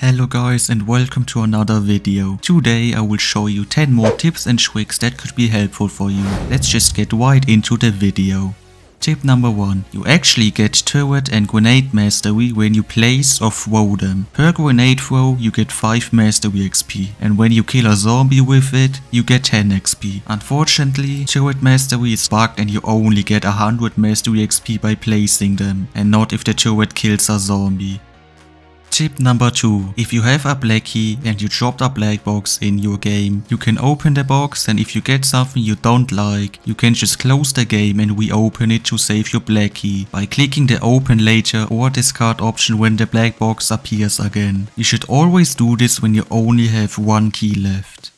Hello guys and welcome to another video. Today I will show you 10 more tips and tricks that could be helpful for you. Let's just get right into the video. Tip number 1. You actually get turret and grenade mastery when you place or throw them. Per grenade throw you get 5 mastery XP and when you kill a zombie with it you get 10 XP. Unfortunately turret mastery is bugged and you only get 100 mastery XP by placing them and not if the turret kills a zombie. Tip number 2. If you have a black key and you dropped a black box in your game, you can open the box and if you get something you don't like, you can just close the game and reopen it to save your black key by clicking the open later or discard option when the black box appears again. You should always do this when you only have one key left.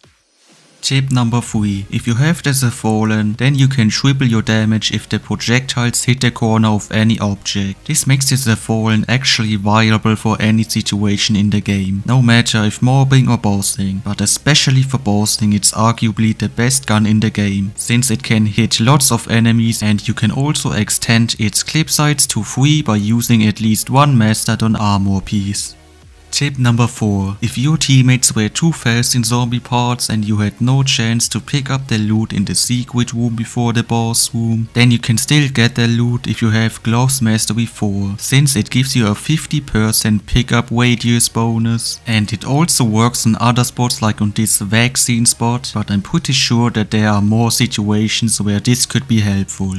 Tip number 3. If you have the Fallen, then you can triple your damage if the projectiles hit the corner of any object. This makes Zerfallen actually viable for any situation in the game, no matter if mobbing or bossing, but especially for bossing it's arguably the best gun in the game, since it can hit lots of enemies and you can also extend its clip size to 3 by using at least one Mastodon armor piece. Tip number 4. If your teammates were too fast in zombie parts and you had no chance to pick up the loot in the secret room before the boss room, then you can still get the loot if you have Gloves Mastery 4, since it gives you a 50% pickup radius bonus. And it also works on other spots like on this vaccine spot, but I'm pretty sure that there are more situations where this could be helpful.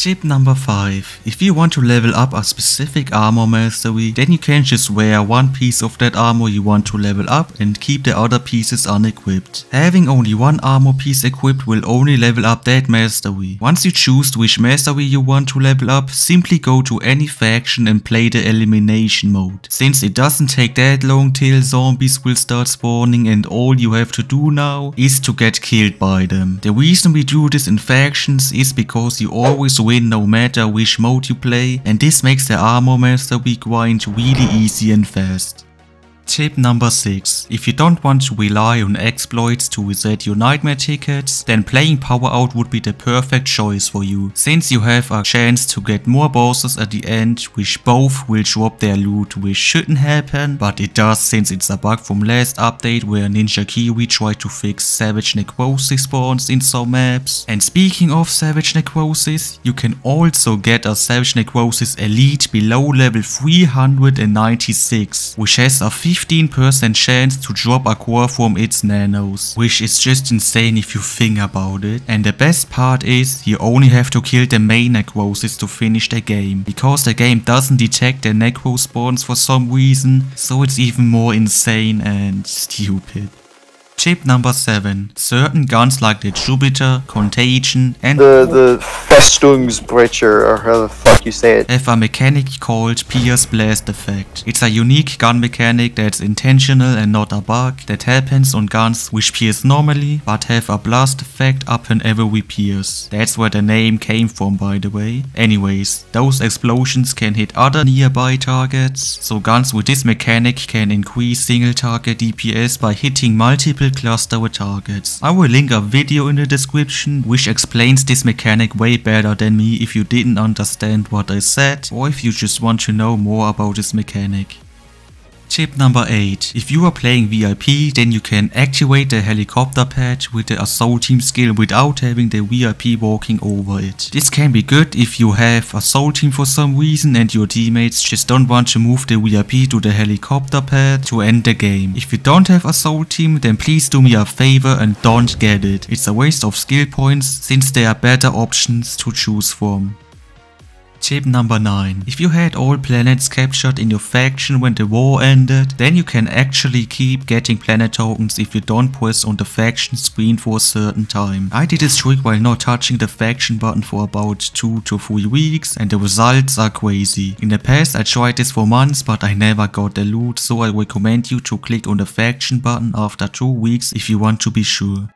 Tip number 5. If you want to level up a specific armor mastery, then you can just wear one piece of that armor you want to level up and keep the other pieces unequipped. Having only one armor piece equipped will only level up that mastery. Once you choose which mastery you want to level up, simply go to any faction and play the elimination mode. Since it doesn't take that long till zombies will start spawning and all you have to do now is to get killed by them. The reason we do this in factions is because you always win no matter which mode you play and this makes the armor mastery grind really easy and fast. Tip number 6. If you don't want to rely on exploits to reset your nightmare tickets, then playing power out would be the perfect choice for you, since you have a chance to get more bosses at the end which both will drop their loot which shouldn't happen, but it does since it's a bug from last update where Ninja Kiwi tried to fix Savage Necrosis spawns in some maps. And speaking of Savage Necrosis, you can also get a Savage Necrosis Elite below level 396, which has a 15% chance to drop a core from its nanos, which is just insane if you think about it. And the best part is, you only have to kill the main necrosis to finish the game, because the game doesn't detect the necro spawns for some reason, so it's even more insane and stupid. Tip number 7. Certain guns like the Jupiter, Contagion and The the Festungsbrecher or how the fuck you say it. have a mechanic called Pierce Blast Effect. It's a unique gun mechanic that's intentional and not a bug that happens on guns which pierce normally but have a blast effect upon every pierce. That's where the name came from by the way. Anyways, those explosions can hit other nearby targets, so guns with this mechanic can increase single target DPS by hitting multiple cluster with targets. I will link a video in the description which explains this mechanic way better than me if you didn't understand what I said or if you just want to know more about this mechanic. Tip number 8. If you are playing VIP, then you can activate the helicopter pad with the assault team skill without having the VIP walking over it. This can be good if you have assault team for some reason and your teammates just don't want to move the VIP to the helicopter pad to end the game. If you don't have assault team, then please do me a favor and don't get it. It's a waste of skill points since there are better options to choose from. Tip number 9. If you had all planets captured in your faction when the war ended, then you can actually keep getting planet tokens if you don't press on the faction screen for a certain time. I did this trick while not touching the faction button for about 2 to 3 weeks and the results are crazy. In the past I tried this for months but I never got the loot so I recommend you to click on the faction button after 2 weeks if you want to be sure.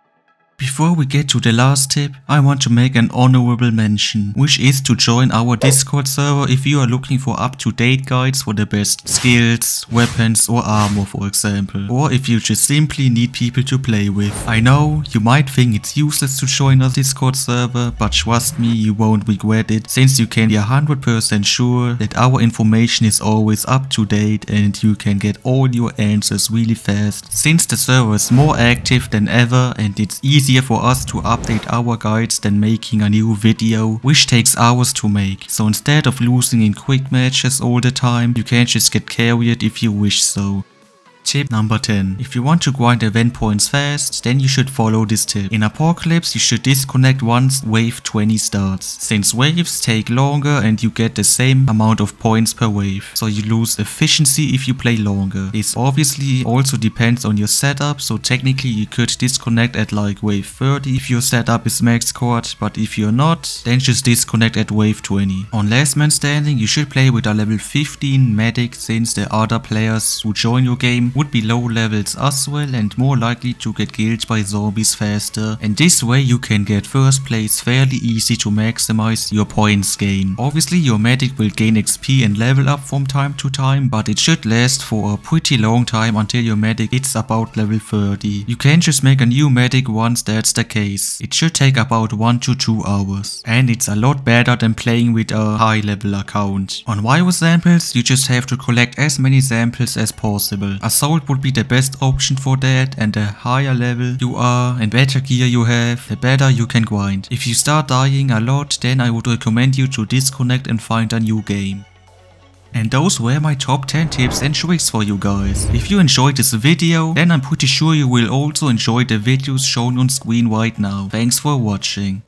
Before we get to the last tip, I want to make an honorable mention, which is to join our Discord server if you are looking for up-to-date guides for the best skills, weapons or armor for example, or if you just simply need people to play with. I know, you might think it's useless to join our Discord server, but trust me, you won't regret it, since you can be 100% sure that our information is always up to date and you can get all your answers really fast, since the server is more active than ever and it's easy easier for us to update our guides than making a new video, which takes hours to make. So instead of losing in quick matches all the time, you can just get carried if you wish so. Tip number 10. If you want to grind event points fast, then you should follow this tip. In Apocalypse, you should disconnect once wave 20 starts, since waves take longer and you get the same amount of points per wave, so you lose efficiency if you play longer. This obviously also depends on your setup, so technically you could disconnect at like wave 30 if your setup is max cord, but if you're not, then just disconnect at wave 20. On Last Man Standing, you should play with a level 15 medic since the other players who join your game would be low levels as well and more likely to get killed by zombies faster and this way you can get first place fairly easy to maximize your points gain. Obviously your medic will gain XP and level up from time to time but it should last for a pretty long time until your medic hits about level 30. You can just make a new medic once that's the case. It should take about 1 to 2 hours and it's a lot better than playing with a high level account. On virus samples you just have to collect as many samples as possible. Assault would be the best option for that and the higher level you are and better gear you have, the better you can grind. If you start dying a lot then I would recommend you to disconnect and find a new game. And those were my top 10 tips and tricks for you guys. If you enjoyed this video, then I'm pretty sure you will also enjoy the videos shown on screen right now. Thanks for watching.